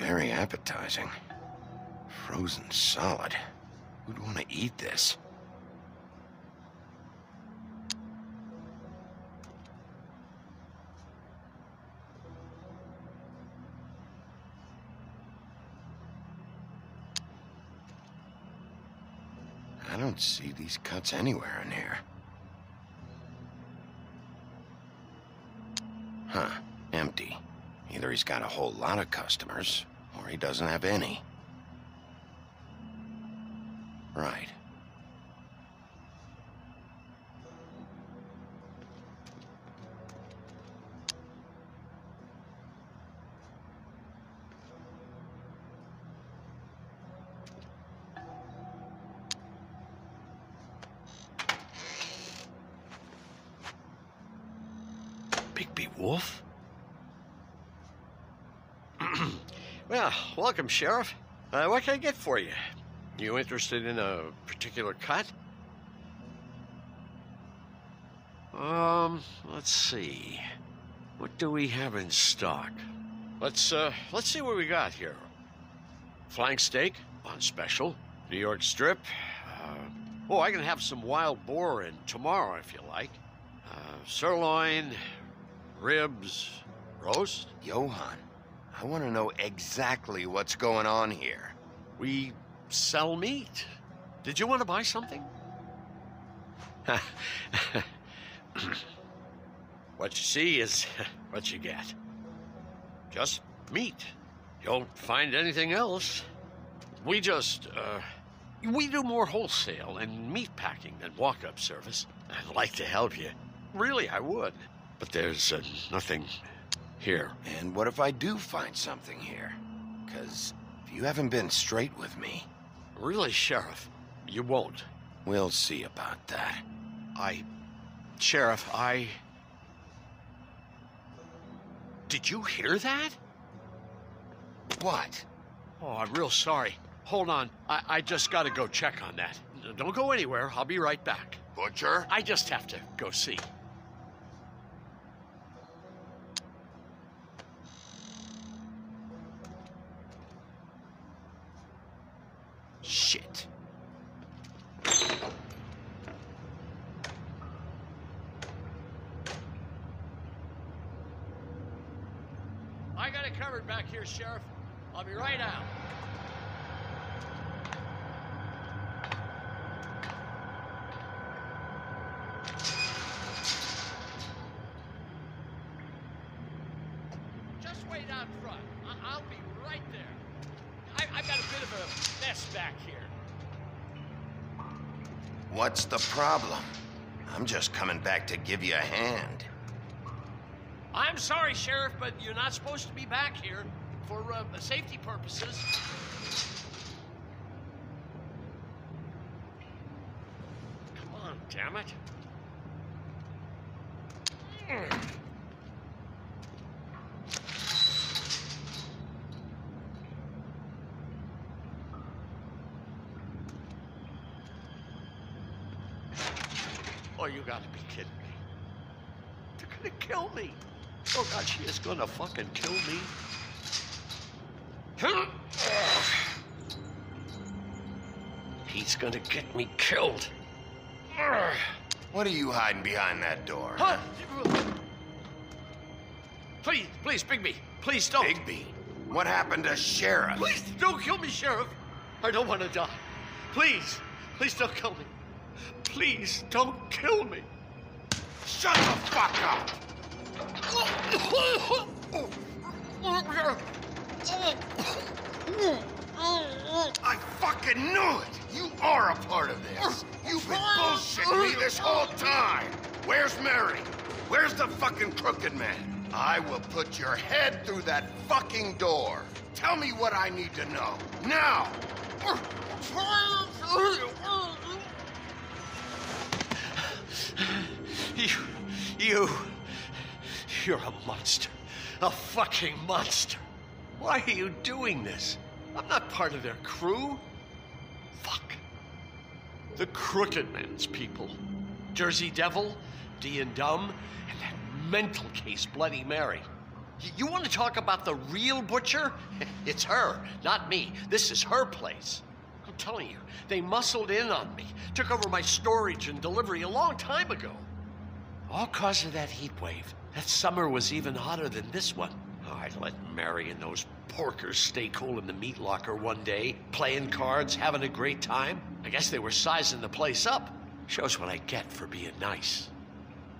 very appetizing. Frozen solid. Who'd want to eat this? I don't see these cuts anywhere in here. Huh, empty. Either he's got a whole lot of customers, he doesn't have any. Right. Bigby Wolf? Well, welcome, Sheriff. Uh, what can I get for you? You interested in a particular cut? Um, let's see. What do we have in stock? Let's uh let's see what we got here. Flank steak on special. New York strip. Uh, oh, I can have some wild boar in tomorrow if you like. Uh, sirloin, ribs, roast. Johan, I want to know exactly what's going on here. We sell meat. Did you want to buy something? what you see is what you get. Just meat. You don't find anything else. We just, uh, we do more wholesale and meat packing than walk up service. I'd like to help you. Really, I would. But there's uh, nothing here. And what if I do find something here? Because if you haven't been straight with me, Really, Sheriff, you won't. we'll see about that. I. Sheriff, I. Did you hear that? What? Oh, I'm real sorry. Hold on. I, I just gotta go check on that. Don't go anywhere. I'll be right back. Butcher? I just have to go see. Shit. I got it covered back here, Sheriff. I'll be right out. Just wait out front. I- I'll be right there. I- I've got a bit of a mess back here. What's the problem? I'm just coming back to give you a hand. I'm sorry, Sheriff, but you're not supposed to be back here for uh, safety purposes. Come on, damn it. Oh, you gotta be kidding me. They're gonna kill me. Oh God, she is gonna fucking kill me. He's gonna get me killed. What are you hiding behind that door? Huh? Please, please, Bigby, please don't. Bigby, what happened to Sheriff? Please don't kill me, Sheriff. I don't want to die. Please, please don't kill me. Please don't kill me. Shut the fuck up! I fucking knew it! You are a part of this! You've been bullshitting me this whole time! Where's Mary? Where's the fucking crooked man? I will put your head through that fucking door! Tell me what I need to know! Now! You, you, you're a monster. A fucking monster. Why are you doing this? I'm not part of their crew. Fuck. The Crooked Man's people. Jersey Devil, Dee and Dum, and that mental case Bloody Mary. Y- You want to talk about the real butcher? It's her, not me. This is her place. I'm telling you, they muscled in on me, took over my storage and delivery a long time ago. All cause of that heat wave. That summer was even hotter than this one. Oh, I let Mary and those porkers stay cool in the meat locker one day, playing cards, having a great time. I guess they were sizing the place up. Shows what I get for being nice.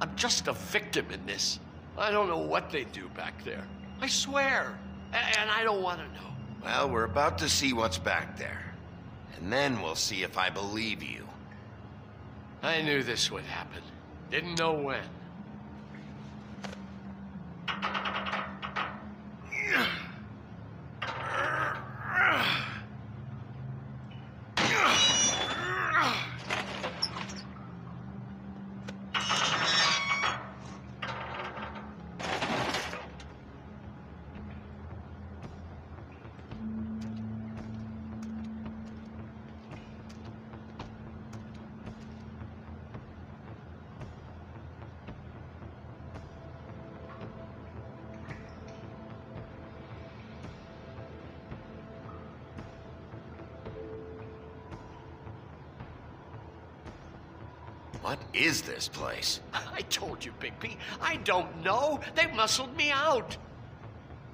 I'm just a victim in this. I don't know what they do back there. I swear. And I don't want to know. Well, we're about to see what's back there. And then we'll see if I believe you. I knew this would happen. Didn't know when. What is this place? I told you, Bigby. I don't know. They muscled me out.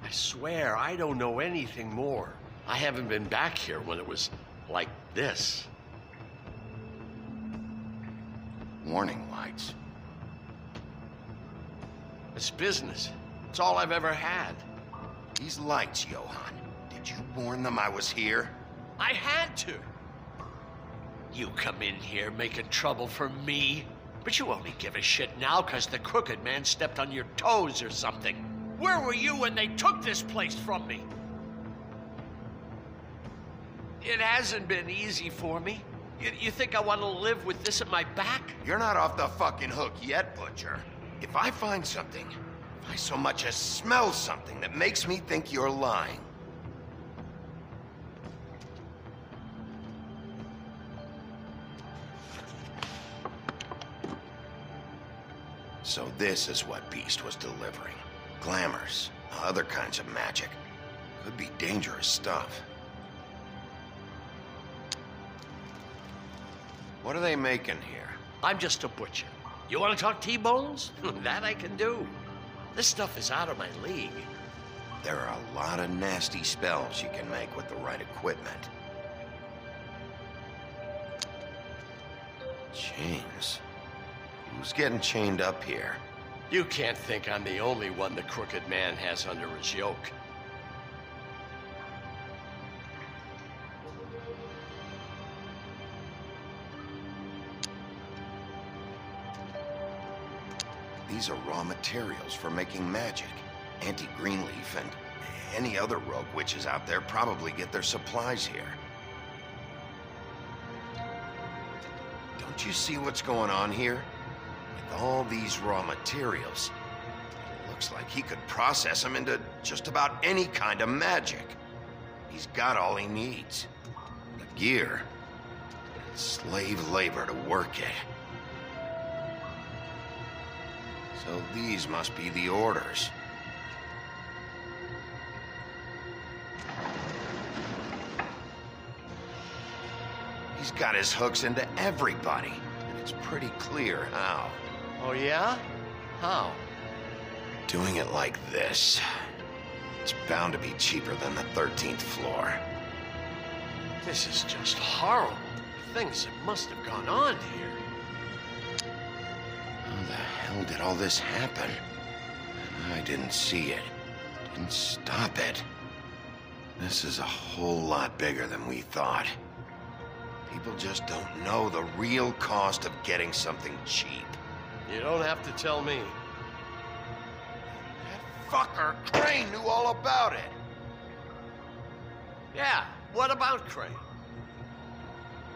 I swear, I don't know anything more. I haven't been back here when it was like this. Warning lights. It's business. It's all I've ever had. These lights, Johan. Did you warn them I was here? I had to. You come in here making trouble for me, but you only give a shit now because the crooked man stepped on your toes or something. Where were you when they took this place from me? It hasn't been easy for me. You, you think I want to live with this at my back? You're not off the fucking hook yet, Butcher. If I find something, if I so much as smell something that makes me think you're lying, So this is what Beast was delivering. Glamours, other kinds of magic. Could be dangerous stuff. What are they making here? I'm just a butcher. You want to talk T-bones? that I can do. This stuff is out of my league. There are a lot of nasty spells you can make with the right equipment. Chains. Who's getting chained up here? You can't think I'm the only one the crooked man has under his yoke. These are raw materials for making magic. Auntie Greenleaf and any other rogue witches out there probably get their supplies here. Don't you see what's going on here? With all these raw materials, it looks like he could process them into just about any kind of magic. He's got all he needs. The gear, and slave labor to work it. So these must be the orders. He's got his hooks into everybody, and it's pretty clear how. Oh, yeah? How? Doing it like this, it's bound to be cheaper than the 13th floor. This is just horrible. Things that must have gone on here. How the hell did all this happen? I didn't see it. Didn't stop it. This is a whole lot bigger than we thought. People just don't know the real cost of getting something cheap. You don't have to tell me. That fucker Crane knew all about it. Yeah, what about Crane?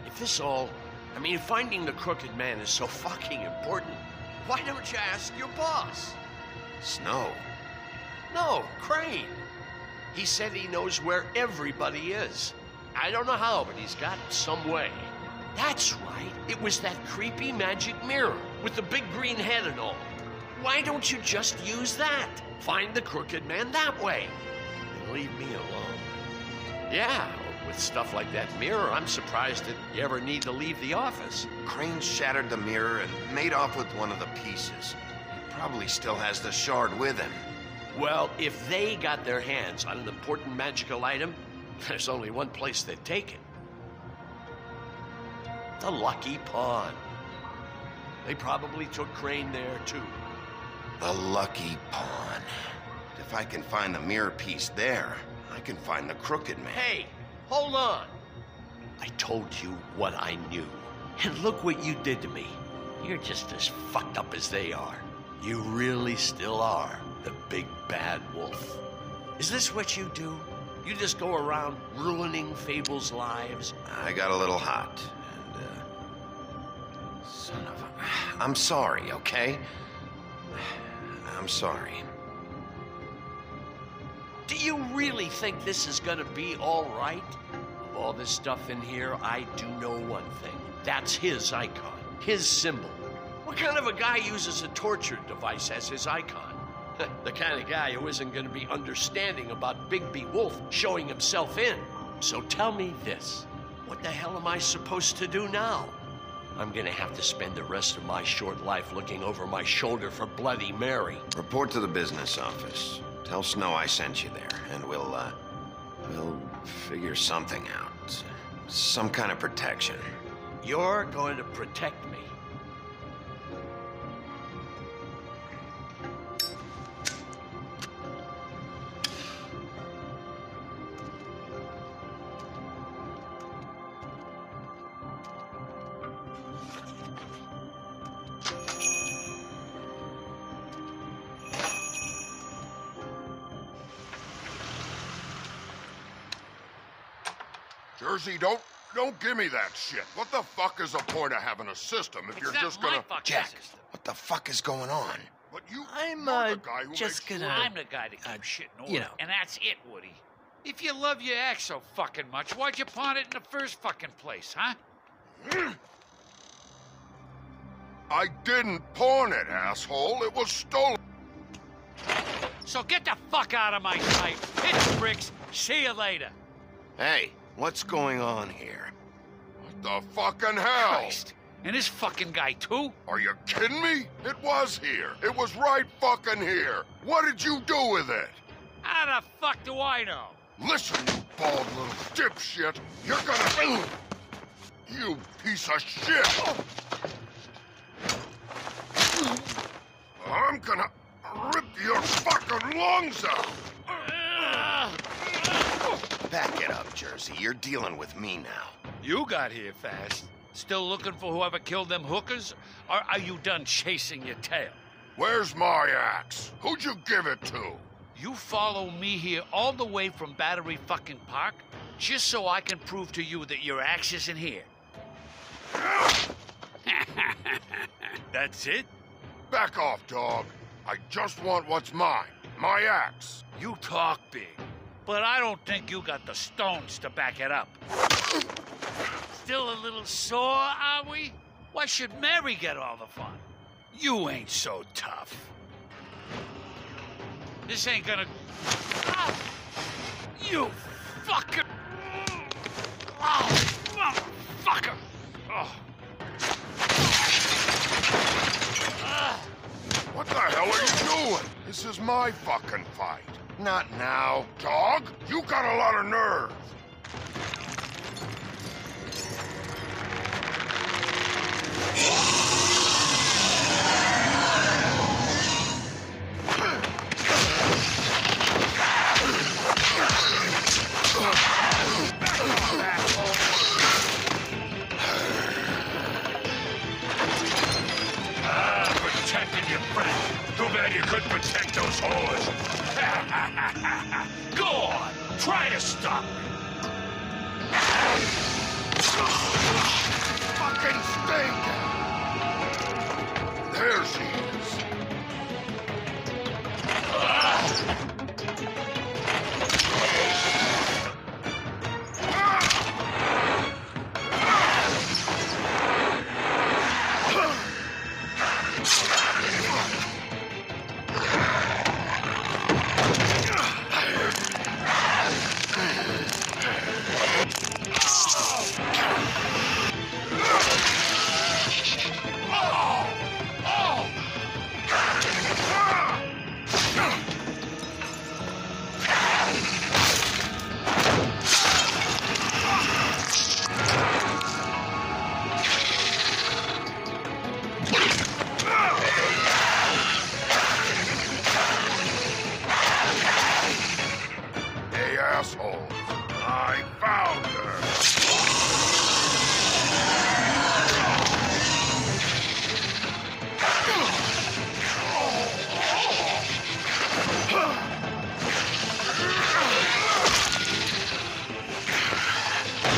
If this all... I mean, finding the crooked man is so fucking important, why don't you ask your boss? Snow. No, Crane. He said he knows where everybody is. I don't know how, but he's got some way. That's right. It was that creepy magic mirror with the big green head and all. Why don't you just use that? Find the crooked man that way. And leave me alone. Yeah, with stuff like that mirror, I'm surprised that you ever need to leave the office. Crane shattered the mirror and made off with one of the pieces. He probably still has the shard with him. Well, if they got their hands on an important magical item, there's only one place they'd take it. The Lucky Pawn. They probably took Crane there, too. The Lucky Pawn. If I can find the mirror piece there, I can find the Crooked Man. Hey, hold on. I told you what I knew. And look what you did to me. You're just as fucked up as they are. You really still are the big bad wolf. Is this what you do? You just go around ruining Fable's lives? I got a little hot. Son of a... I'm sorry, okay? I'm sorry. Do you really think this is gonna be all right? Of All this stuff in here, I do know one thing. That's his icon, his symbol. What kind of a guy uses a torture device as his icon? the kind of guy who isn't to be understanding about Bigby Wolf showing himself in. So tell me this. What the hell am I supposed to do now? I'm gonna have to spend the rest of my short life looking over my shoulder for Bloody Mary. Report to the business office. Tell Snow I sent you there, and we'll, uh, we'll figure something out. Some kind of protection. You're going to protect me. Don't don't give me that shit. What the fuck is the point of having a system if It's you're just gonna? fucking Jack, system. what the fuck is going on? But you, I'm, uh, the guy who just gonna- sure- I'm the guy that keeps shit in order. you know. And that's it, Woody. If you love your ex so fucking much, why'd you pawn it in the first fucking place, huh? I didn't pawn it, asshole. It was stolen. So get the fuck out of my sight. Hit the bricks. See you later. Hey, what's going on here? What the fucking hell? Christ. And this fucking guy, too? Are you kidding me? It was here. It was right fucking here. What did you do with it? How the fuck do I know? Listen, you bald little dipshit. You're gonna. You piece of shit. I'm gonna rip your fucking lungs out. Back it up, Jersey. You're dealing with me now. You got here fast. Still looking for whoever killed them hookers? Or are you done chasing your tail? Where's my axe? Who'd you give it to? You follow me here all the way from Battery fucking Park just so I can prove to you that your axe isn't here. That's it? Back off, dog. I just want what's mine. My axe. You talk big, but I don't think you got the stones to back it up. Still a little sore, are we? Why should Mary get all the fun? You ain't so tough. This ain't gonna. Ah! You fucker! Oh, motherfucker! Oh. What the hell are you doing? This is my fucking fight. Not now. Dog, you got a lot of nerve. Ah, protecting your friend. Too bad you couldn't protect those whores. Go on, try to stop me. Fucking down. There she is.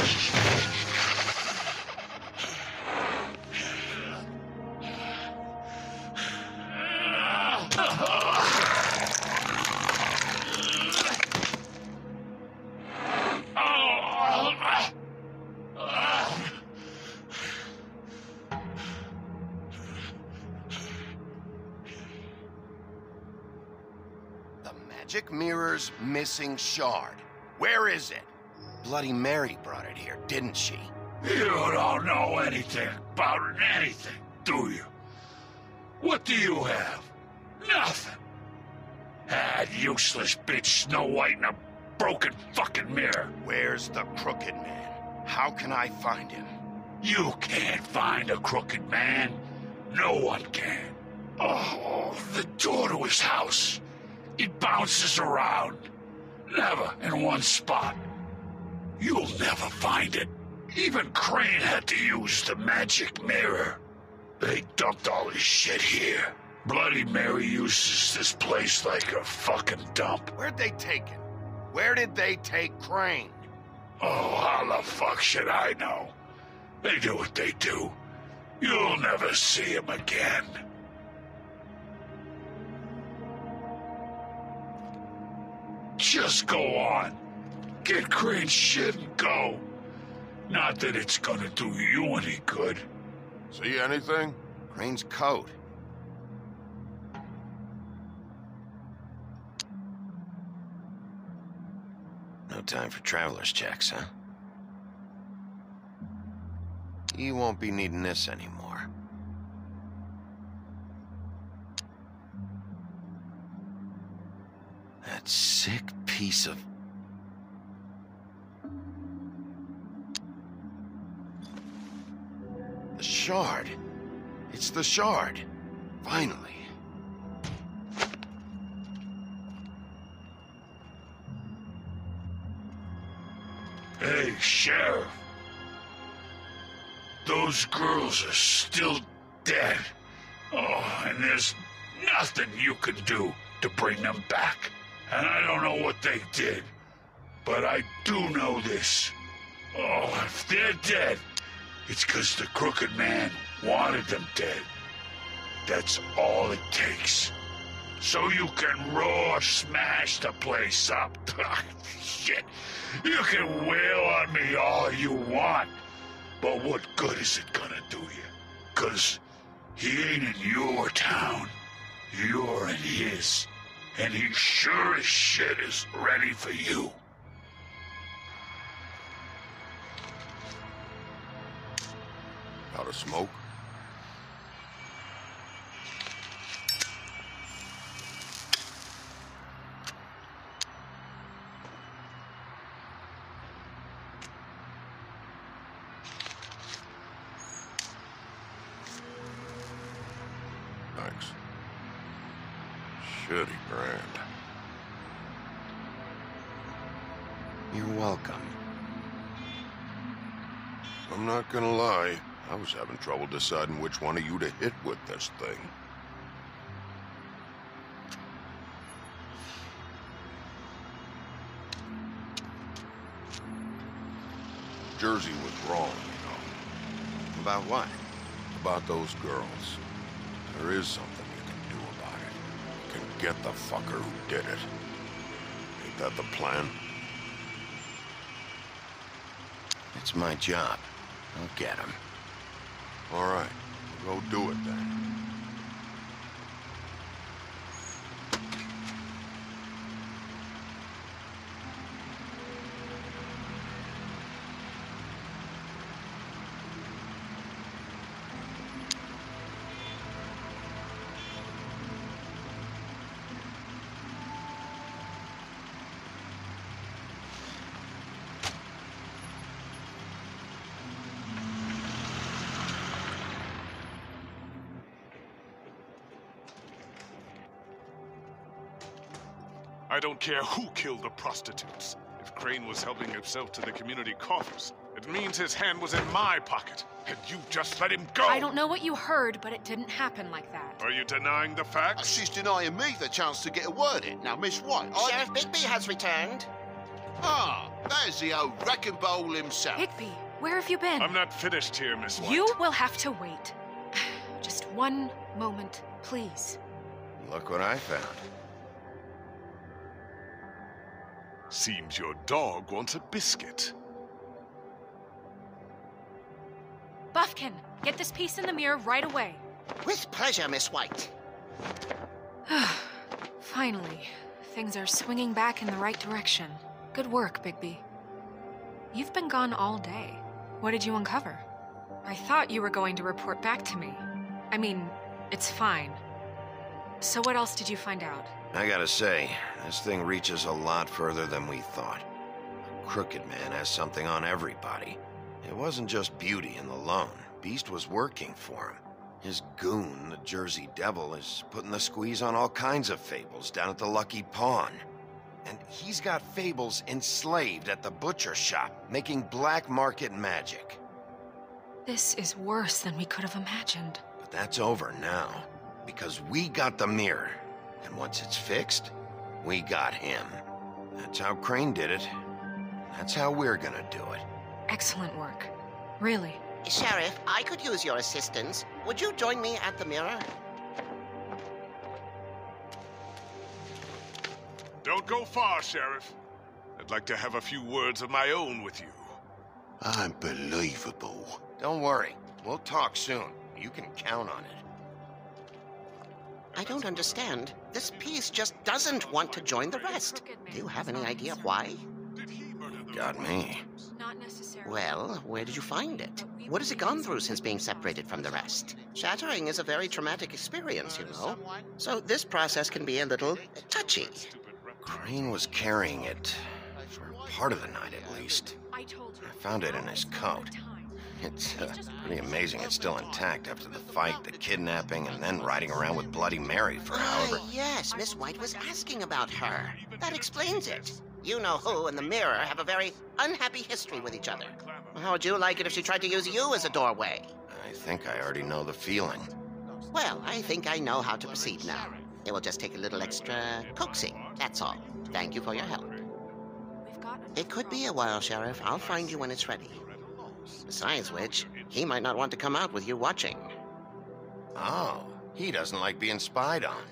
The magic mirror's missing shard. Where is it? Bloody Mary brought it here, didn't she? You don't know anything about anything, do you? What do you have? Nothing. That useless bitch Snow White in a broken fucking mirror. Where's the crooked man? How can I find him? You can't find a crooked man. No one can. Oh, the door to his house. It bounces around. Never in one spot. You'll never find it. Even Crane had to use the magic mirror. They dumped all his shit here. Bloody Mary uses this place like a fucking dump. Where'd they take him? Where did they take Crane? Oh, how the fuck should I know? They do what they do. You'll never see him again. Just go on. Get Crane's shit and go. Not that it's gonna do you any good. See anything? Crane's coat. No time for traveler's checks, huh? You won't be needing this anymore. That sick piece of... shard. It's the shard. Finally. Hey, Sheriff. Those girls are still dead. Oh, and there's nothing you can do to bring them back. And I don't know what they did, but I do know this. Oh, if they're dead, it's because the crooked man wanted them dead. That's all it takes. So you can roar smash the place up. Shit. You can wail on me all you want. But what good is it gonna do you? Cause he ain't in your town. You're in his. And he sure as shit is ready for you. Smoke? Thanks. Shitty brand. You're welcome. I'm not gonna lie. I was having trouble deciding which one of you to hit with this thing. Jersey was wrong, you know. About what? About those girls. There is something you can do about it. You can get the fucker who did it. Ain't that the plan? It's my job. I'll get him. All right. we'll Go do it then. I don't care who killed the prostitutes. If Crane was helping himself to the community coffers. It means his hand was in my pocket, and you just let him go! I don't know what you heard, but it didn't happen like that. Are you denying the Uh, facts? She's denying me the chance to get a word in. Now, Miss White, I... Sheriff Bigby has returned. Ah, there's the old wrecking bowl himself. Bigby, where have you been? I'm not finished here, Miss White. You will have to wait. Just one moment, please. Look what I found. Seems your dog wants a biscuit. Buffkin, get this piece in the mirror right away. With pleasure, Miss White. Finally, things are swinging back in the right direction. Good work, Bigby. You've been gone all day. What did you uncover? I thought you were going to report back to me. I mean, it's fine. So what else did you find out? I gotta say, this thing reaches a lot further than we thought. The Crooked Man has something on everybody. It wasn't just Beauty and the Lone. Beast was working for him. His goon, the Jersey Devil, is putting the squeeze on all kinds of fables down at the Lucky Pawn. And he's got fables enslaved at the butcher shop, making black market magic. This is worse than we could have imagined. But that's over now, because we got the mirror. And once it's fixed, we got him. That's how Crane did it. That's how we're gonna do it. Excellent work. Really. Sheriff, I could use your assistance. Would you join me at the mirror? Don't go far, Sheriff. I'd like to have a few words of my own with you. Unbelievable. Don't worry, we'll talk soon. You can count on it. I don't understand. This piece just doesn't want to join the rest. Do you have any idea why? Did he murder Got me. Not necessarily. Well, where did you find it? What has it gone through since being separated from the rest? Shattering is a very traumatic experience, you know. So this process can be a little touchy. Crane was carrying it for part of the night at least. I told you. I found it in his coat. It's uh, pretty amazing it's still intact after the fight, the kidnapping, and then riding around with Bloody Mary for however. Ah, yes, Miss White was asking about her. That explains it. You know who and the mirror have a very unhappy history with each other. How would you like it if she tried to use you as a doorway? I think I already know the feeling. Well, I think I know how to proceed now. It will just take a little extra coaxing, that's all. Thank you for your help. It could be a while, Sheriff. I'll find you when it's ready. Besides which, he might not want to come out with you watching. Oh, he doesn't like being spied on.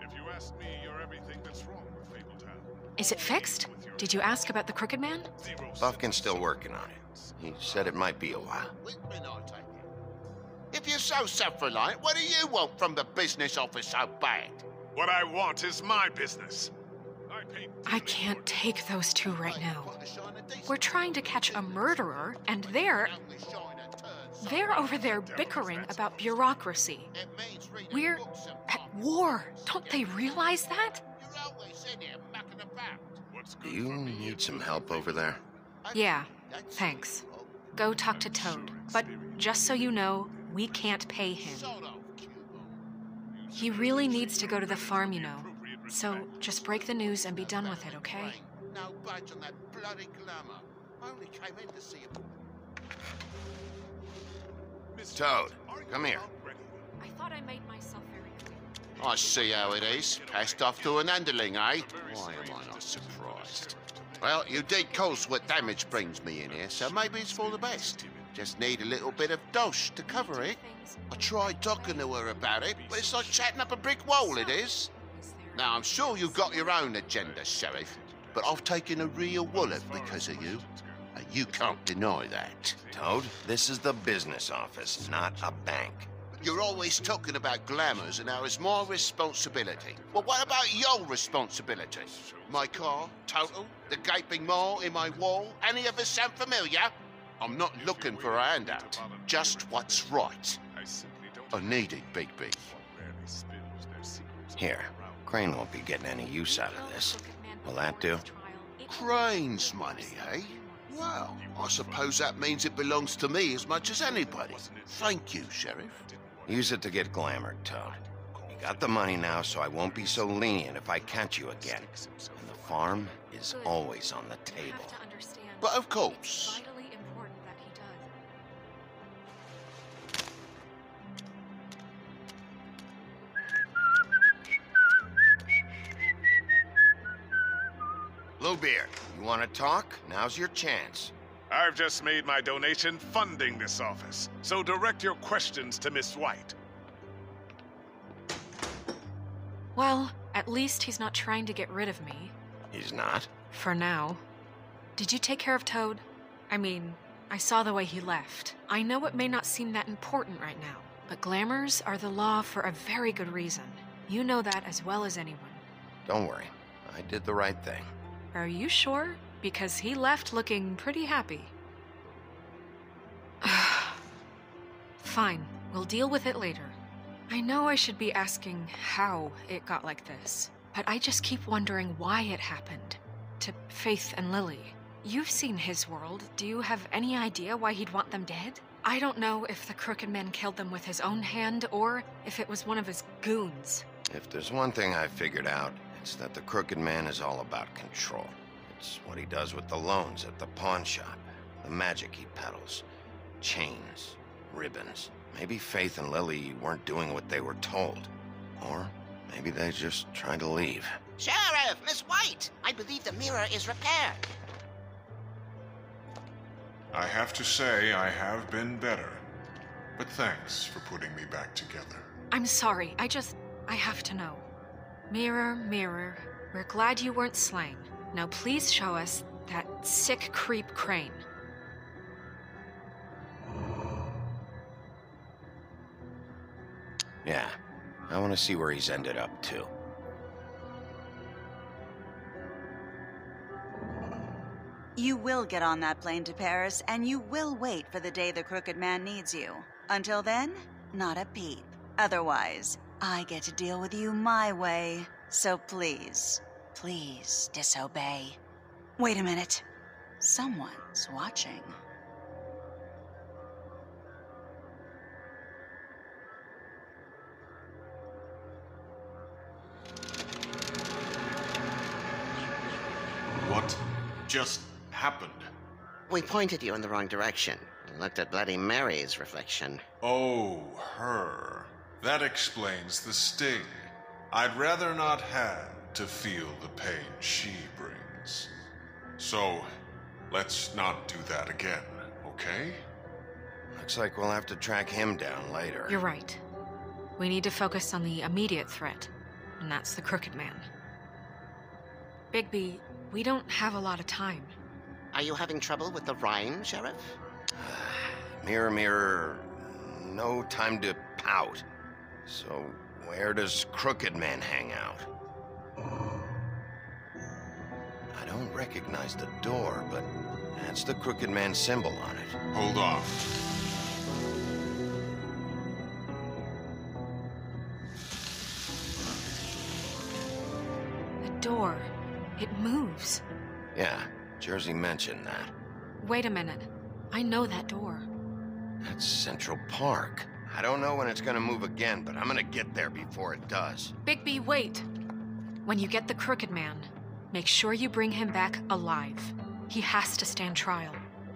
If you ask me, you're everything that's wrong with Fabletown. Is it fixed? Did you ask about the Crooked Man? Zero Buffkin's still working on it. He said it might be a while. Whitman, I take it. If you're so self-reliant, what do you want from the business office so bad? What I want is my business. I can't take those two right now. We're trying to catch a murderer, and they're. They're over there bickering about bureaucracy. We're at war. Don't they realize that? What's Do good you need some help over there? Yeah, thanks. Go talk to Toad. But just so you know, we can't pay him. He really needs to go to the farm, you know. So just break the news and be done with it, okay? No budge on that bloody glamour. I only came in to see him. Toad, come here. I thought I made myself very clear. I see how it is. Passed off to an underling, eh? Why am I not surprised? Well, you did cause what damage brings me in here, so maybe it's for the best. Just need a little bit of dosh to cover it. I tried talking to her about it, but it's like chatting up a brick wall, it is. Now, I'm sure you've got your own agenda, Sheriff, but I've taken a real wallet because of you, and you can't deny that. Toad, this is the business office, not a bank. You're always talking about glamours and how it's my responsibility. Well, what about your responsibility? My car, total, the gaping maw in my wall, any of us sound familiar? I'm not looking for a handout, just what's right. I simply don't I need it, Big B. rarely spills their secrets Here, Crane won't be getting any use out of this. Will that do? Crane's money, eh? Well, I suppose that means it belongs to me as much as anybody. Thank you, Sheriff. Use it to get glamored, Toad. You got the money now, so I won't be so lenient if I catch you again. And the farm is always on the table. have to understand. But of course. Bluebeard, you want to talk? Now's your chance. I've just made my donation funding this office, so direct your questions to Miss White. Well, at least he's not trying to get rid of me. He's not? For now. Did you take care of Toad? I mean, I saw the way he left. I know it may not seem that important right now, but glamours are the law for a very good reason. You know that as well as anyone. Don't worry. I did the right thing. Are you sure? Because he left looking pretty happy. Fine, we'll deal with it later. I know I should be asking how it got like this, but I just keep wondering why it happened. To Faith and Lily. You've seen his world. Do you have any idea why he'd want them dead? I don't know if the Crooked Man killed them with his own hand or if it was one of his goons. If there's one thing I've figured out, it's that the Crooked Man is all about control. It's what he does with the loans at the pawn shop, the magic he peddles, chains, ribbons. Maybe Faith and Lily weren't doing what they were told. Or maybe they just tried to leave. Sheriff, Miss White, I believe the mirror is repaired. I have to say, I have been better. But thanks for putting me back together. I'm sorry, I just. I have to know. Mirror, mirror, we're glad you weren't slain. Now please show us that sick creep Crane. Yeah, I want to see where he's ended up, too. You will get on that plane to Paris, and you will wait for the day the Crooked Man needs you. Until then, not a peep. Otherwise, I get to deal with you my way. So please, please disobey. Wait a minute. Someone's watching. What just happened? We pointed you in the wrong direction and looked at Bloody Mary's reflection. Oh, her. That explains the sting. I'd rather not have to feel the pain she brings. So, let's not do that again, okay? Looks like we'll have to track him down later. You're right. We need to focus on the immediate threat, and that's the Crooked Man. Bigby, we don't have a lot of time. Are you having trouble with the rhyme, Sheriff? Mirror, mirror, no time to pout. So, where does Crooked Man hang out? I don't recognize the door, but that's the Crooked Man symbol on it. Hold on. The door. It moves. Yeah, Jersey mentioned that. Wait a minute. I know that door. That's Central Park. I don't know when it's gonna move again, but I'm gonna get there before it does. Bigby, wait! When you get the Crooked Man, make sure you bring him back alive. He has to stand trial.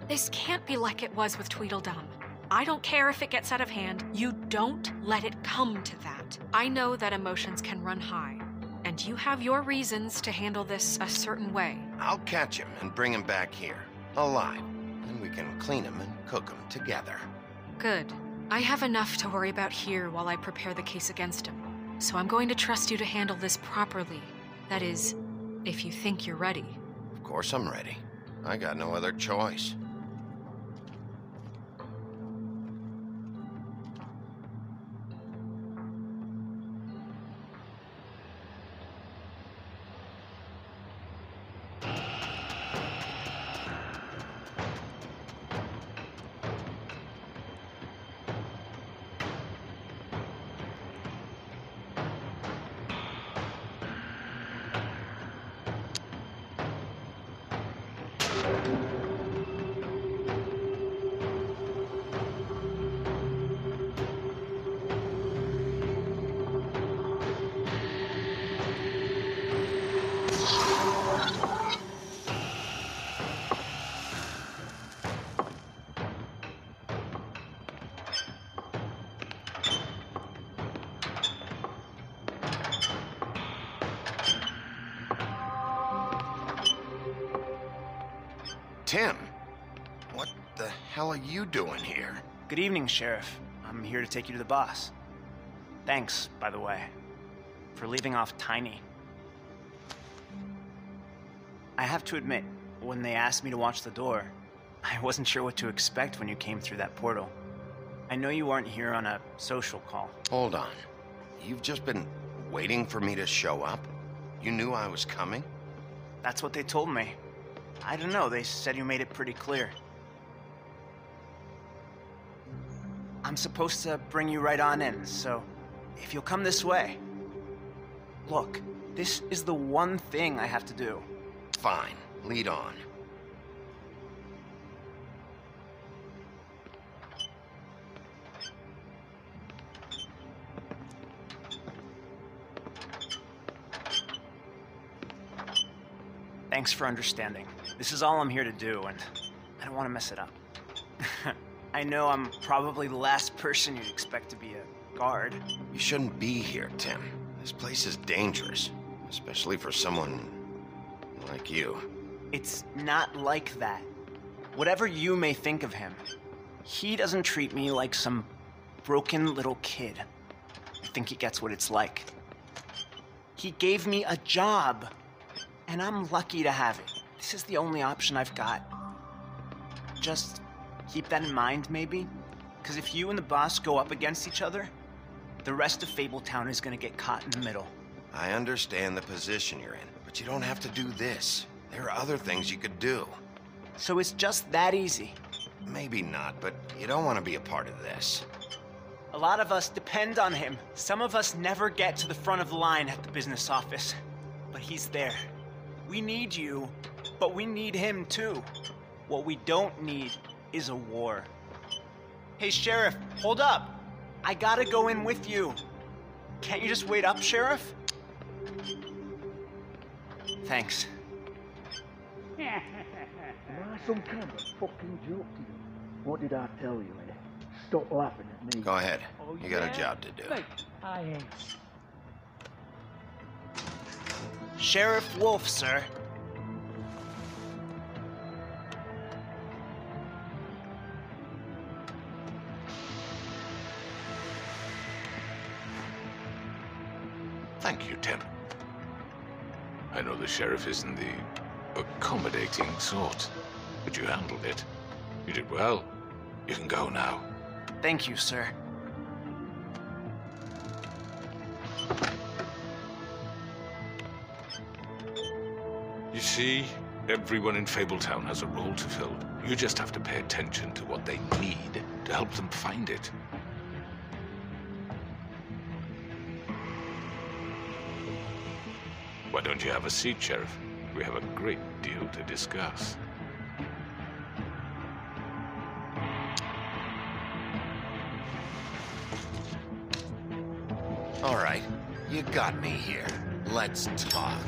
This can't be like it was with Tweedledum. I don't care if it gets out of hand, you don't let it come to that. I know that emotions can run high, and you have your reasons to handle this a certain way. I'll catch him and bring him back here, alive. Then we can clean him and cook him together. Good. I have enough to worry about here while I prepare the case against him. So I'm going to trust you to handle this properly. That is, if you think you're ready. Of course I'm ready. I got no other choice. Hell are you doing here? Good evening, Sheriff. I'm here to take you to the boss. Thanks, by the way, for leaving off Tiny. I have to admit, when they asked me to watch the door, I wasn't sure what to expect when you came through that portal. I know you weren't here on a social call. Hold on. You've just been waiting for me to show up? You knew I was coming? That's what they told me. I don't know, they said you made it pretty clear. I'm supposed to bring you right on in, so if you'll come this way. Look, this is the one thing I have to do. Fine. Lead on. Thanks for understanding. This is all I'm here to do, and I don't want to mess it up. I know I'm probably the last person you'd expect to be a guard. You shouldn't be here, Tim. This place is dangerous, especially for someone like you. It's not like that. Whatever you may think of him, he doesn't treat me like some broken little kid. I think he gets what it's like. He gave me a job, and I'm lucky to have it. This is the only option I've got. Just keep that in mind, maybe? Because if you and the boss go up against each other, the rest of Fabletown is gonna get caught in the middle. I understand the position you're in, but you don't have to do this. There are other things you could do. So it's just that easy. Maybe not, but you don't want to be a part of this. A lot of us depend on him. Some of us never get to the front of the line at the business office. But he's there. We need you, but we need him too. What we don't need is a war. Hey, Sheriff, hold up. I gotta go in with you. Can't you just wait up, Sheriff? Thanks. Some kind of fucking joke to you? What did I tell you? Stop laughing at me. Go ahead. Oh, You got a job to do. I ain't. Sheriff Wolf, sir. Sheriff isn't the accommodating sort, but you handled it. You did well. You can go now. Thank you, sir. You see, everyone in Fabletown has a role to fill. You just have to pay attention to what they need to help them find it. Why don't you have a seat, Sheriff? We have a great deal to discuss. All right. You got me here. Let's talk.